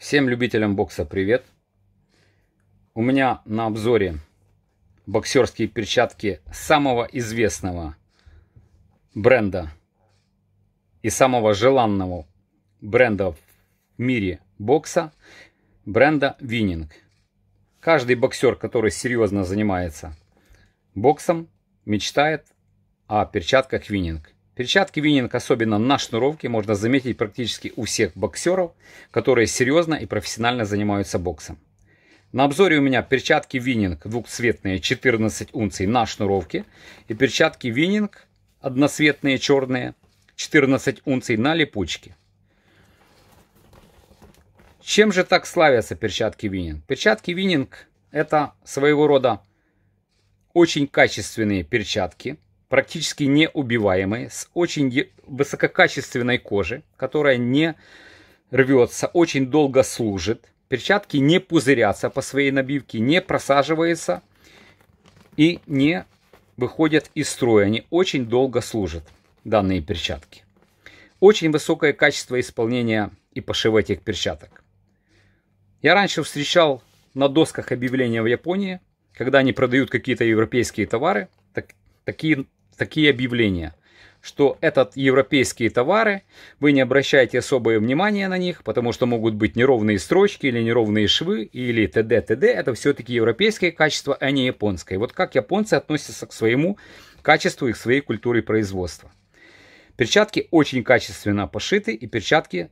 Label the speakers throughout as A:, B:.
A: Всем любителям бокса привет! У меня на обзоре боксерские перчатки самого известного бренда и самого желанного бренда в мире бокса, бренда Winning. Каждый боксер, который серьезно занимается боксом, мечтает о перчатках Winning. Перчатки Вининг, особенно на шнуровке, можно заметить практически у всех боксеров, которые серьезно и профессионально занимаются боксом. На обзоре у меня перчатки Winning двухцветные 14 унций на шнуровке и перчатки Winning одноцветные черные 14 унций на липучке. Чем же так славятся перчатки Winning? Перчатки Winning это своего рода очень качественные перчатки – практически неубиваемые, с очень высококачественной кожи, которая не рвется, очень долго служит. Перчатки не пузырятся по своей набивке, не просаживаются и не выходят из строя. Они очень долго служат, данные перчатки. Очень высокое качество исполнения и пошива этих перчаток. Я раньше встречал на досках объявления в Японии, когда они продают какие-то европейские товары, так, такие такие объявления, что этот европейские товары, вы не обращаете особое внимание на них, потому что могут быть неровные строчки или неровные швы или т.д. т.д. Это все-таки европейское качество, а не японское. Вот как японцы относятся к своему качеству и к своей культуре производства. Перчатки очень качественно пошиты и перчатки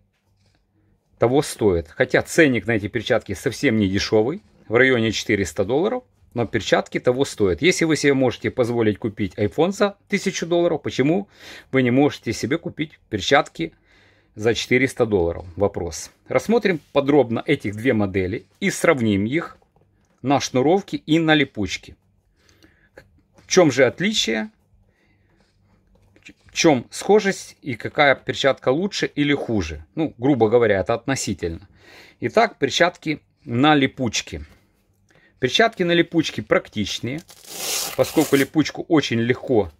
A: того стоят. Хотя ценник на эти перчатки совсем не дешевый, в районе 400 долларов – но перчатки того стоят. Если вы себе можете позволить купить iPhone за 1000 долларов, почему вы не можете себе купить перчатки за 400 долларов? Вопрос. Рассмотрим подробно этих две модели и сравним их на шнуровке и на липучке. В чем же отличие? В чем схожесть и какая перчатка лучше или хуже? Ну, грубо говоря, это относительно. Итак, перчатки на липучке. Перчатки на липучке практичные, поскольку липучку очень легко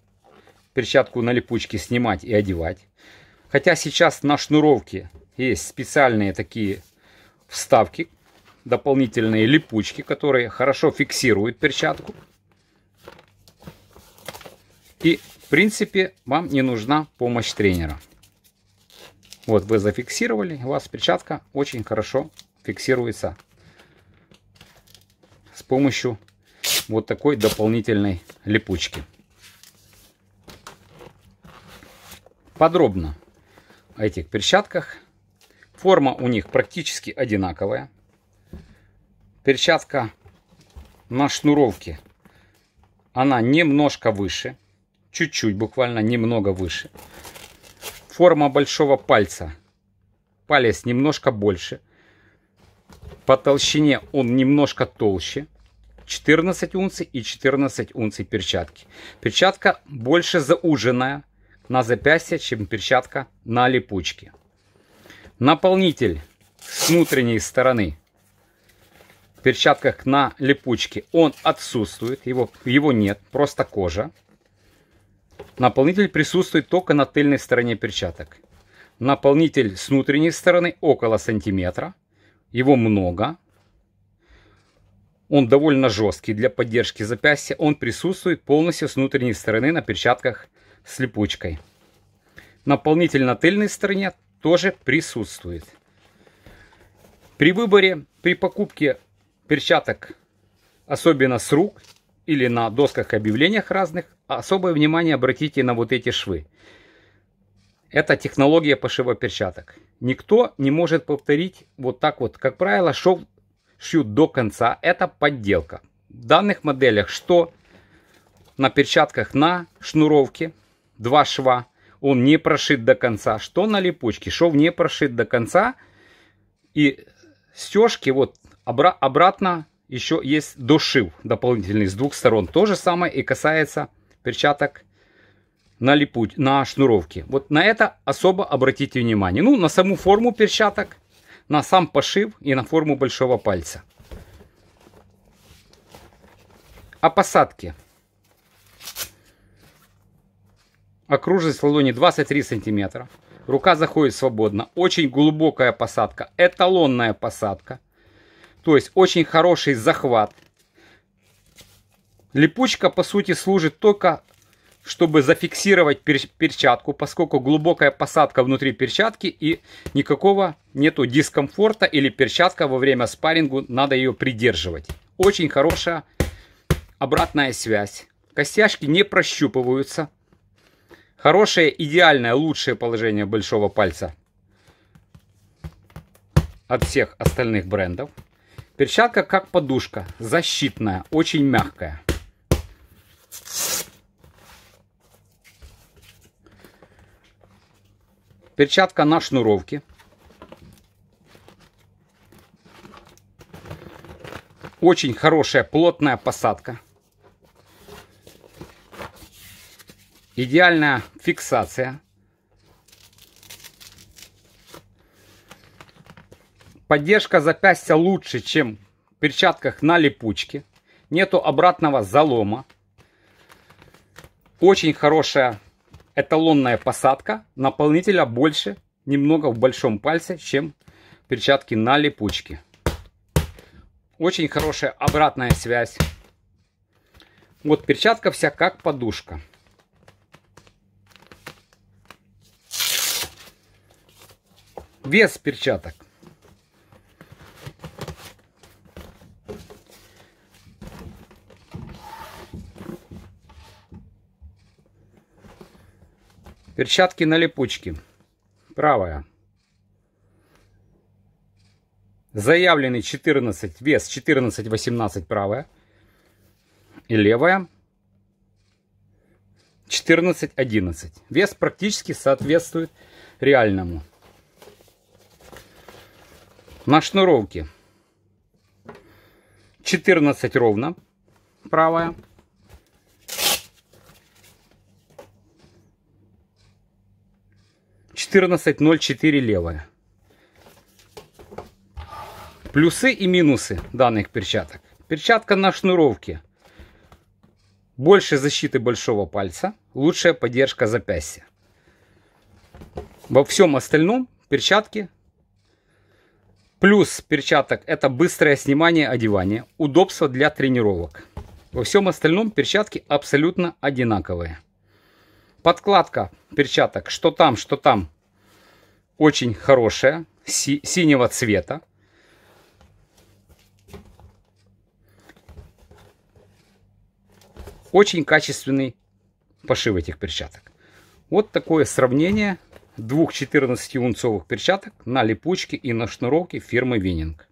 A: перчатку на липучке снимать и одевать. Хотя сейчас на шнуровке есть специальные такие вставки, дополнительные липучки, которые хорошо фиксируют перчатку. И в принципе вам не нужна помощь тренера. Вот вы зафиксировали, у вас перчатка очень хорошо фиксируется помощью вот такой дополнительной липучки. Подробно о этих перчатках. Форма у них практически одинаковая. Перчатка на шнуровке, она немножко выше, чуть-чуть, буквально немного выше. Форма большого пальца, палец немножко больше, по толщине он немножко толще. 14 унций и 14 унций перчатки. Перчатка больше зауженная на запястье, чем перчатка на липучке. Наполнитель с внутренней стороны перчатках на липучке он отсутствует, его, его нет, просто кожа. Наполнитель присутствует только на тыльной стороне перчаток. Наполнитель с внутренней стороны около сантиметра. Его много. Он довольно жесткий для поддержки запястья. Он присутствует полностью с внутренней стороны на перчатках с липучкой. Наполнитель на тыльной стороне тоже присутствует. При выборе, при покупке перчаток, особенно с рук или на досках объявлениях разных, особое внимание обратите на вот эти швы. Это технология пошива перчаток. Никто не может повторить вот так вот. Как правило, шов шьют до конца. Это подделка. В данных моделях, что на перчатках на шнуровке, два шва, он не прошит до конца. Что на липучке, шов не прошит до конца. И стежки вот обра обратно еще есть дошив дополнительный с двух сторон. То же самое и касается перчаток на, липуть, на шнуровке. Вот на это особо обратите внимание. Ну, на саму форму перчаток, на сам пошив и на форму большого пальца. О посадке. Окружность ладони 23 сантиметра. Рука заходит свободно. Очень глубокая посадка. Эталонная посадка. То есть очень хороший захват. Липучка по сути служит только чтобы зафиксировать перчатку, поскольку глубокая посадка внутри перчатки и никакого нету дискомфорта или перчатка во время спаррингу надо ее придерживать. Очень хорошая обратная связь. Костяшки не прощупываются. Хорошее, идеальное, лучшее положение большого пальца от всех остальных брендов. Перчатка как подушка, защитная, очень мягкая. Перчатка на шнуровке. Очень хорошая плотная посадка. Идеальная фиксация. Поддержка запястья лучше, чем в перчатках на липучке. Нету обратного залома. Очень хорошая эталонная посадка. Наполнителя больше, немного в большом пальце, чем перчатки на липучке. Очень хорошая обратная связь. Вот перчатка вся как подушка. Вес перчаток. Перчатки на липучке. Правая. Заявленный 14, вес 14-18 правая. И левая 14-11. Вес практически соответствует реальному на шнуровке 14 ровно правая. Четырнадцать ноль четыре левая. Плюсы и минусы данных перчаток. Перчатка на шнуровке. Больше защиты большого пальца. Лучшая поддержка запястья. Во всем остальном перчатки Плюс перчаток это быстрое снимание одевания, удобство для тренировок. Во всем остальном перчатки абсолютно одинаковые. Подкладка перчаток, что там, что там, очень хорошая, си синего цвета. Очень качественный пошив этих перчаток. Вот такое сравнение двух 14-унцовых перчаток на липучке и на шнуровке фирмы Вининг.